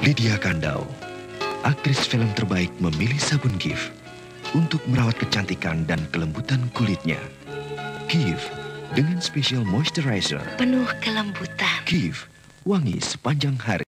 Lydia Kandau, aktris film terbaik memilih sabun Giv untuk merawat kecantikan dan kelembutan kulitnya. Giv dengan special moisturizer. Penuh kelembutan. Giv wangi sepanjang hari.